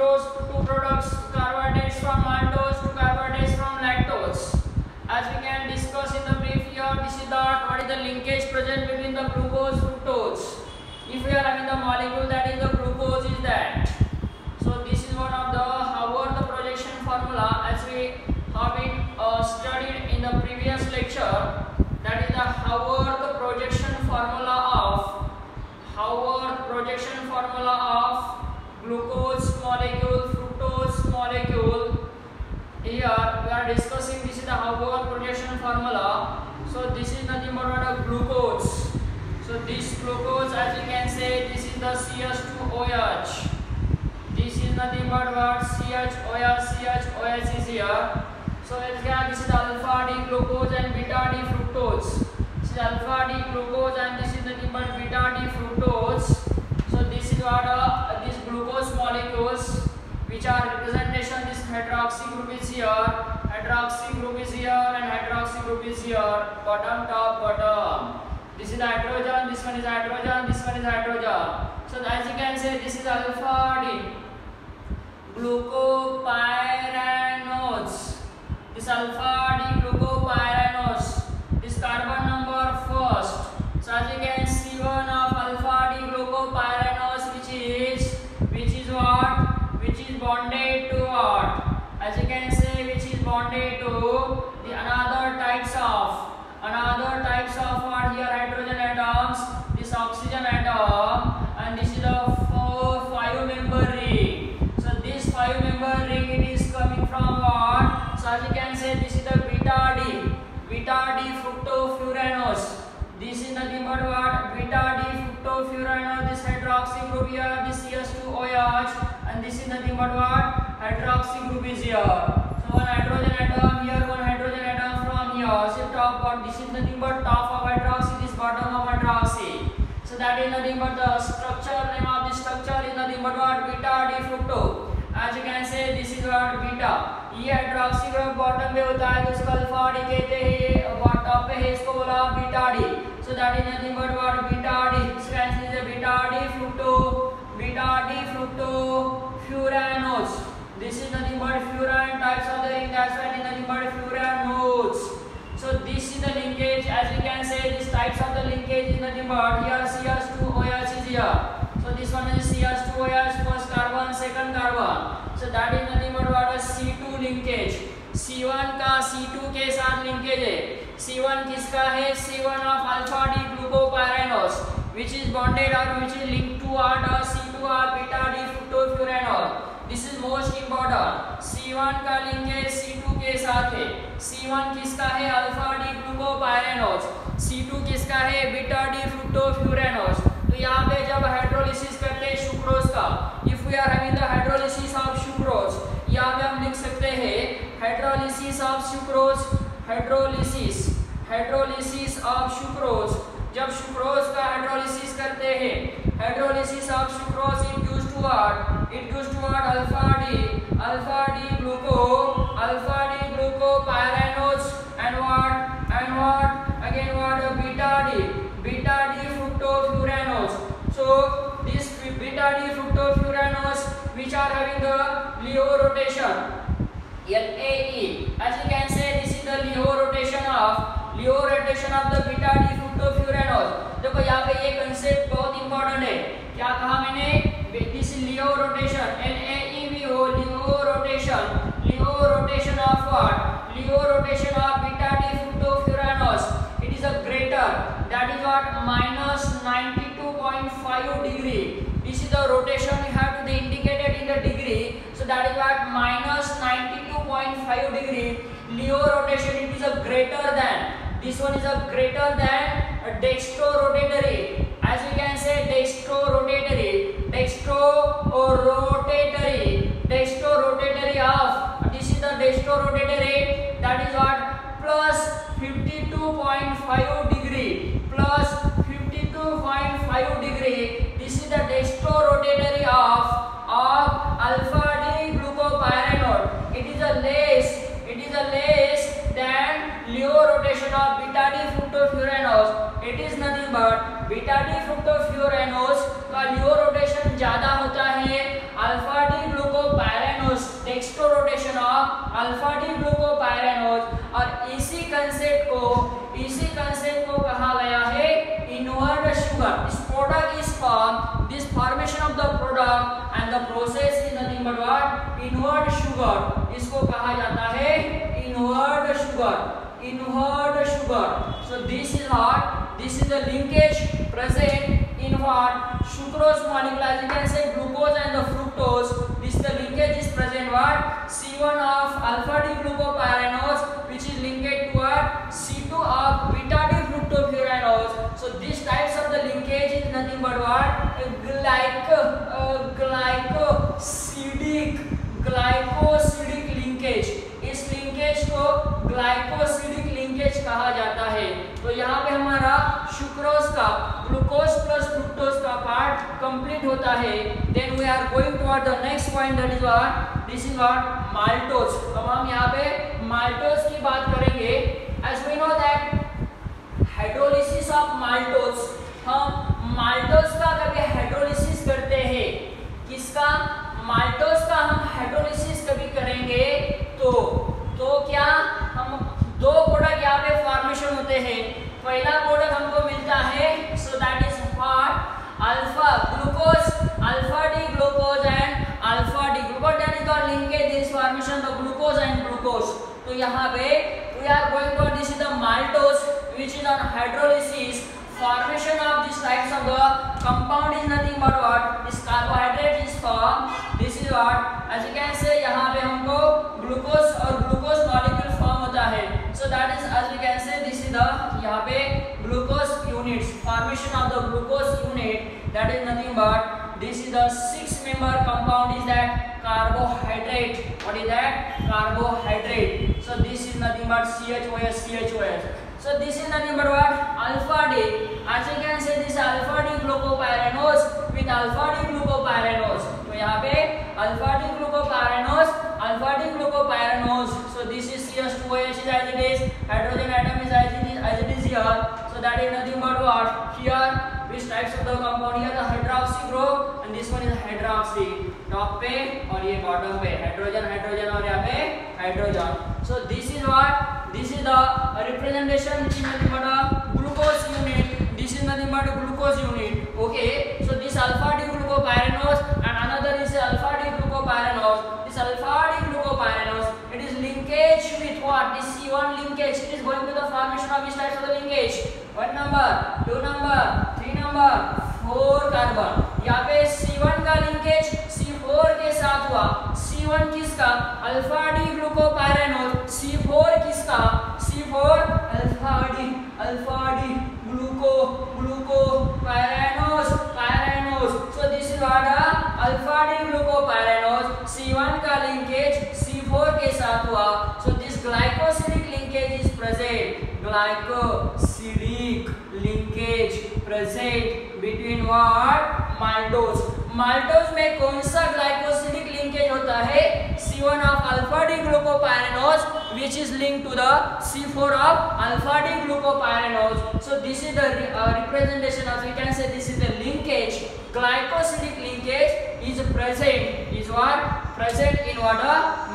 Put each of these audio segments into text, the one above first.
sucrose to products carbohydrates from maltose to carbohydrates from lactose. As we can discuss in the brief here this is the what is the linkage present between the glucose fructose. If we are having the molecule that is the glucose is that. So this is one of the Howard the projection formula as we have been uh, studied in the previous lecture. That is the Howard the projection formula of Howard projection formula of glucose molecule, fructose molecule. Here we are discussing this is the Howard projection formula. So this is nothing but what a glucose. So this glucose as you can say this is the CH2OH. This is nothing but what CHOH, CHOH is here. So again this is alpha D glucose and beta D fructose. This is alpha D glucose and this is nothing but beta D fructose. So this is what uh, these glucose molecules which are representation this hydroxy group is here, hydroxy group is here and hydroxy group is here, bottom top bottom. This is hydrogen, this one is hydrogen, this one is hydrogen. So as you can say this is alpha D glucopyranose. This alpha D glucopyranose. This carbon number first. So as you can see one of alpha D glucopyranose which is which is what? Which is bonded to what? As you can say bonded to the another types of another types of what here hydrogen atoms, this oxygen atom and this is the four five member ring. So this five member ring it is coming from what? So as you can say this is the beta D, beta D fructofuranose. This is nothing but what? Beta D fructofuranose. This hydroxy group here, this CH2OH, and this is nothing but what? Hydroxy group is here So one hydrogen atom here, one hydrogen atom from here. So top part, this is nothing but top of hydroxy, this bottom of hydroxy. So that is nothing but the structure name of this structure is nothing but what? Beta D fructose. As you can say, this is what beta. ये hydroxy group bottom पे होता है तो इसको alpha D कहते हैं ये top पे है इसको बोला beta D so that is nothing but what beta D इसका answer is beta D fructo beta D fructo furanose this is nothing but furan types of the ring that's why it is nothing but furanose so this is the linkage as we can say this types of the linkage is nothing but here CH2OH is here so this one is CH2OH first carbon second carbon so that is nothing but what a C2 linkage C1 का C2 के साथ linkage है C1 किसका है C1 of alpha D glucopyranose which is bonded or which is linked to or C2 or beta D fructofuranol this is most important. C1 का linkage C2 के साथ है। C1 किसका है? Alpha D glucopyranose C2 किसका है? Beta D fructofuranose तो यहाँ पे जब हाइड्रोलिसिस करते हैं सुक्रोज का if we are having the hydrolysis of sucrose यहाँ पे हम लिख सकते हैं hydrolysis of sucrose hydrolysis hydrolysis of sucrose जब सुक्रोज का हाइड्रोलिसिस करते हैं hydrolysis of sucrose gives two what two what alpha D alpha D gluco alpha D glucopyranose and what and what again what beta D beta D fructofuranose. So this beta D fructofuranose which are having the Leo rotation. LAE. As you can say, this is the Leo rotation of Leo rotation of the beta D fructofuranose. देखो यहाँ पे ये concept बहुत important है क्या कहा मैंने Leo rotation. LAEVO Leo rotation. Leo rotation of what? Leo rotation of beta D it is a greater. That is what? Minus 92.5 degree. This is the rotation we have to be indicated in the degree. So that is what? Minus 92.5 degree. Leo rotation it is a greater than. This one is a greater than a dextro rotatory as you can say dextro rotatory dextro or rotatory dextro rotatory of this is the dextro rotatory that is what plus 52.5 degree plus 52.5 degree this is the dextro rotatory of of alpha d glucopyranol it is a less it is a less than leo rotation of beta d fructofuranose it is nothing but beta d fructofuranose का leo rotation ज़्यादा होता है alpha d glucopyranose alpha D glucopyranose और इसी concept को, इसी concept को कहा गया है invert sugar this product is form this formation of the product and the process is nothing but what invert sugar इसको कहा जाता है invert sugar invert sugar so this is what? This is the linkage present in what sucrose molecule as you can say glucose and the fructose this the linkage is present what c1 of alpha d glucopyranose which is linked to what c2 of beta d fructopyranose so these types of the linkage is nothing but what a glyc uh, glycosidic glycosidic linkage इस linkage को glycosidic linkage कहा जाता है तो यहाँ पे हमारा sucrose का ग्लूकोज प्लस फ्रुक्टोज का पार्ट कंप्लीट होता है then we are going toward the next point that is what this is what maltose अब हम यहाँ पे माल्टोज की बात करेंगे. As we know that hydrolysis of maltose हम माल्टोज का कभी हाइड्रोलिसिस करते हैं. किसका? माल्टोज का हम हाइड्रोलिसिस कभी करेंगे तो तो क्या? हम दो प्रोडक्ट यहाँ पे फॉर्मेशन होते हैं. पहला प्रोडक्ट हमको what alpha glucose alpha D glucose and alpha D glucose that is the linkage this formation the glucose and glucose तो यहाँ पे we are going to this is the maltose which is on hydrolysis formation of these types of the compound is nothing but what this carbohydrate is formed this is what as you can say यहाँ पे हमको glucose और glucose molecule form होता है so that is as we can say this is the यहाँ पे glucose units formation of the glucose unit that is nothing but this is the six member compound is that carbohydrate what is that carbohydrate so this is nothing but CHOS CHOS So this is nothing but what? Alpha D. As you can say this alpha D glucopyranose with alpha D glucopyranose. तो यहाँ पे alpha D glucopyranose, alpha D glucopyranose. So this is CH2OH is as it is. Hydrogen atom is as it is as it is here. So that is nothing but what? Here which types of the compound here the hydroxy group and this one is hydroxy. Top पे और ये bottom पे hydrogen hydrogen और यहाँ पे hydrogen. So this is what this is the representation which is nothing but a glucose unit this is nothing but a glucose unit okay so this alpha d glucopyranose and another is alpha d glucopyranose this alpha d glucopyranose it is what this c1 linkage is going to the formation of which types of the linkage one number two number three number four carbon यहाँ पे c1 का linkage c4 के साथ हुआ C1 किसका alpha D ग्लूकोपायरेनोल C4 किसका C4 alpha D alpha D gluco gluco present glycosidic linkage present between what maltose maltose में कौन सा ग्लाइकोसिडिक लिंकेज होता है C1 of alpha D glucopyranose which is linked to the C4 of alpha D glucopyranose so this is the re uh, representation as we can say this is the linkage glycosidic linkage is present is what present in what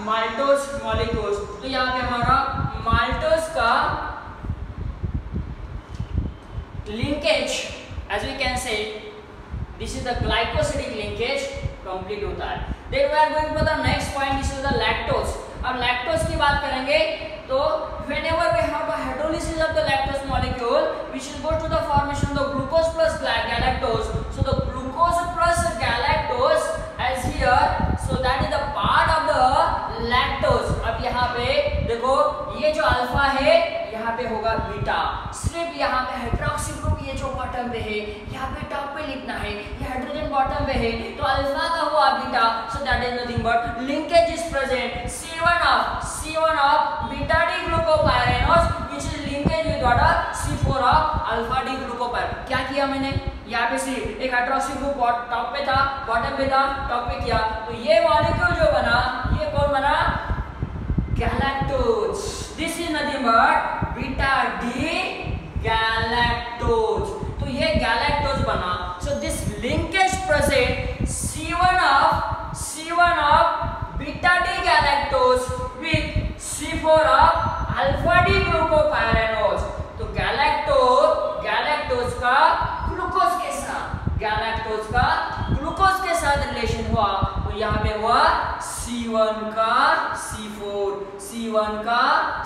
maltose molecules तो यहाँ पे हमारा maltose का linkage as we can say this is the glycosidic linkage complete होता है then we are going to the next point this is the lactose अब lactose की बात करेंगे तो whenever we have a hydrolysis of the lactose molecule which will go to the formation of the glucose plus galactose so the glucose plus galactose as here so that is the part of the lactose अब यहाँ पे देखो ये जो alpha है यहाँ पे होगा बीटा। सिर्फ़ यहाँ पे हाइड्रोक्सी ग्रुप ये जो बॉटम पे है, यहाँ पे टॉप पे लिखना है, ये हाइड्रोजन बॉटम पे है तो अल्फ़ा का हुआ beta. So that is nothing but linkage is present C1 of C1 of beta D glucopyranose which is linkage with what C4 of alpha D glucopyra क्या किया मैंने? यहाँ पे सिर्फ़ एक हाइड्रोक्सी ग्रुप टॉप पे था बॉटम पे था टॉप पे किया। तो ये मॉलिक्यूल जो बना, ये कौन बना? Galactose. This is nothing but galactose galactose का ग्लूकोज के साथ गैलेक्टोज का ग्लूकोज के साथ रिलेशन हुआ तो यहाँ पे हुआ C1 का C4 C1 का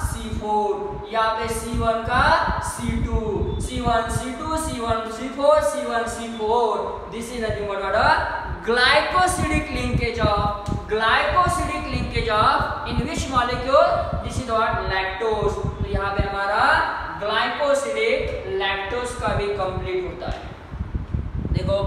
C4 यहाँ पे C1 का C2 C1 C2 C1 C4 C1 C4 this is nothing but what a glycosidic linkage of glycosidic linkage of in which molecule this is what lactose तो यहाँ पे हमारा glycosidic lactose का भी कंप्लीट होता है। देखो,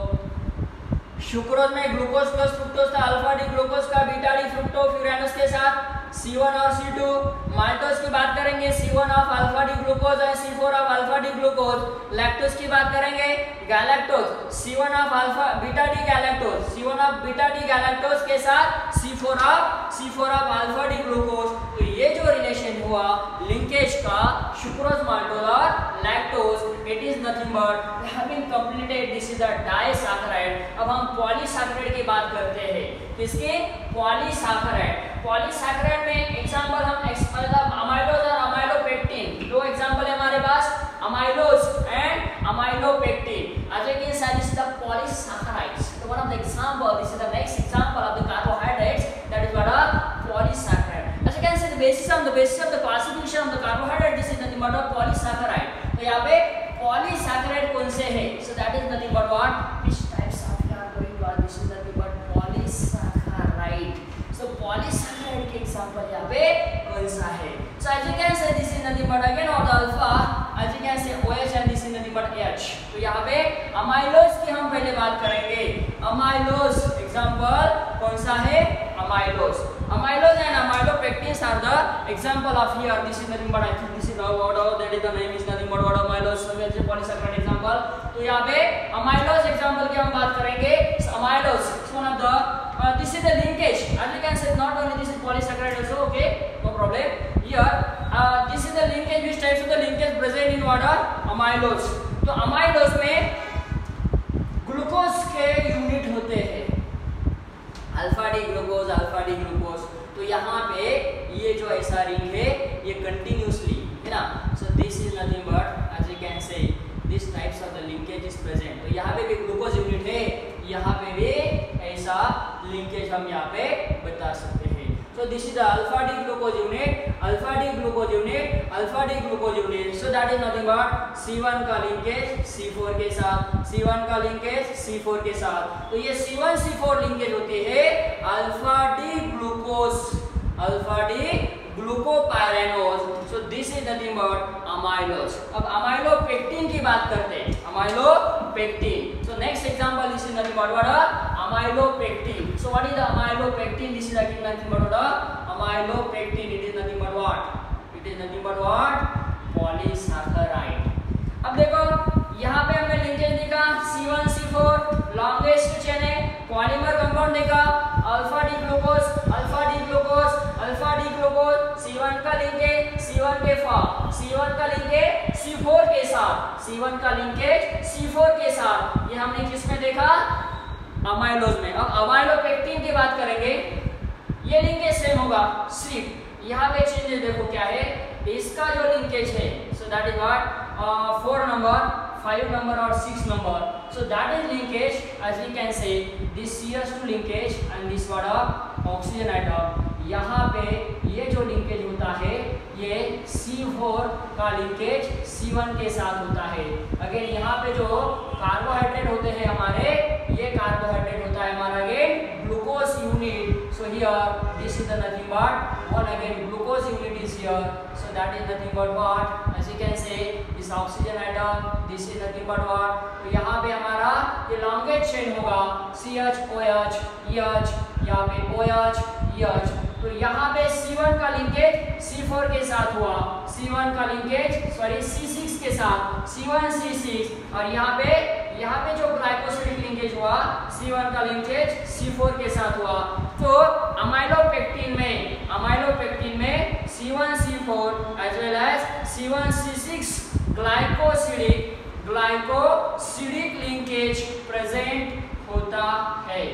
शुक्रोज में ग्लूकोज प्लस फ्रुक्टोज था अल्फ़ा डी ग्लूकोज का बीटा डी फ्रुक्टो फ्यूरानोस के साथ C1 और C2 माल्टोज की बात करेंगे। C1 of alpha D glucose और C4 of alpha D glucose lactose की बात करेंगे। Galactose C1 of alpha beta D galactose C1 of beta D galactose के साथ C4 of C4 of alpha D glucose तो ये जो रिलेशन हुआ लिंकेज का सुक्रोज माल्टोज और lactose it is nothing but having completed this is the disaccharide अब हम पॉलीसैकेराइड की बात करते हैं। किसके? पॉलीसैकेराइड पॉलीसैकेराइड में एग्जांपल हम मतलब अमाइलोज और अमाइलोपेक्टिन दो एग्जांपल है हमारे पास amylose and amylopectin see this is the polysaccharides so one of the example this is the next example of the carbohydrates that is what a polysaccharide as you can see the basis on the basis of the classification of the carbohydrate this is nothing but a polysaccharide तो यहाँ पे polysaccharide कौन से है so that is nothing but what which types of we are going to this is nothing but polysaccharide so polysaccharide के example यहाँ पे कौन सा है so as you can say this is nothing the alpha as you can say OH and this is nothing but H तो यहाँ पे amylose की हम पहले बात करेंगे अमाइलोज एग्जांपल कौन सा है amylose amylose and amylopectins are the example of here this is nothing but i think this is now what our that is the name is nothing but what amylose so we polysaccharide example तो यहाँ पे amylose example की हम बात करेंगे the uh, this is the linkage as you can say not only this is polysaccharide also okay no problem here uh, linkage which types of the linkage present in what are तो amylose में glucose के unit होते हैं। Alpha D glucose alpha D glucose तो यहाँ पे ये जो ऐसा रिंग है, ये कंटिन्यूसली है ना? So this is nothing but as you can say this types of the linkage is present तो यहाँ पे भी ग्लूकोज यूनिट है, यहाँ पे भी ऐसा लिंकेज हम यहाँ पे बता सकते हैं। So, this is the alpha d glucose unit, alpha d glucose unit, alpha d glucose unit. So, that is nothing but c1 का लिंकेज c4 के साथ c1 का लिंकेज c4 के साथ. तो ये c1 c4 लिंकेज होती है alpha D glucose alpha D glucopyranose so this is nothing but amylose अब अमाइलोपेक्टिन की बात करते हैं. Amylopectin so next example this is nothing but what amylopectin so what is the amylopectin this is again nothing but what amylopectin it is nothing but what it is nothing but what polysaccharide अब देखो यहाँ पे हमने linkage देखा C1 C4 longest chain है polymer compound देखा alpha D glucose alpha D glucose alpha D glucose C1 का linkage C1 के साथ C1 का लिंकेज C4 के साथ C1 का लिंकेज C4 के साथ ये हमने किसमें देखा अमाइलोज में। अब अमाइलोपेक्टिन की बात करेंगे। ये लिंकेज सेम होगा, सिर्फ़। यहाँ पे चेंजेस देखो क्या है। इसका जो लिंकेज है so that is what four number five number और six number so that is linkage, as we can say, this CS2 linkage and this of oxygen atom यहाँ पे ये जो लिंकेज होता है, ये C4 का लिंकेज C1 के साथ होता है। अगर यहाँ पे जो कार्बोहाइड्रेट होते हैं हमारे ये कार्बोहाइड्रेट होता है हमारा again glucose so here this is the nothing but one again glucose unit is here so that is nothing but what? As you can say, this oxygen atom, this is nothing but what? तो यहाँ पे हमारा ये longest chain होगा CH OH EH यहाँ पे OH EH तो यहाँ पे C1 का लिंकेज C4 के साथ हुआ। C1 का लिंकेज सॉरी C6 के साथ C1 C6 और यहाँ पे यहाँ पे जो ग्लाइकोसिडिक लिंकेज हुआ C1 का लिंकेज C4 अमाइलोपेक्टिन में अमाइलोपेक्टिन में C1C4 as well as C1C6 glycosidic glycosidic linkage present होता है